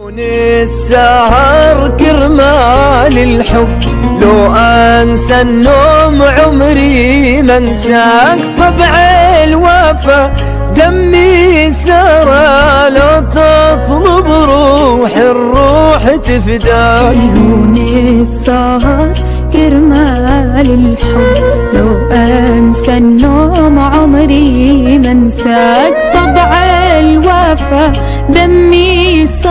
السهر كرمال الحب. لو أنسى النوم عمري ما انساك. طبع الوفا دمي سرى لو تطلب روح الروح تفداك عيون السهر كرمال الحب. لو أنسى النوم عمري ما انساك. طبع الوفا دمي سرى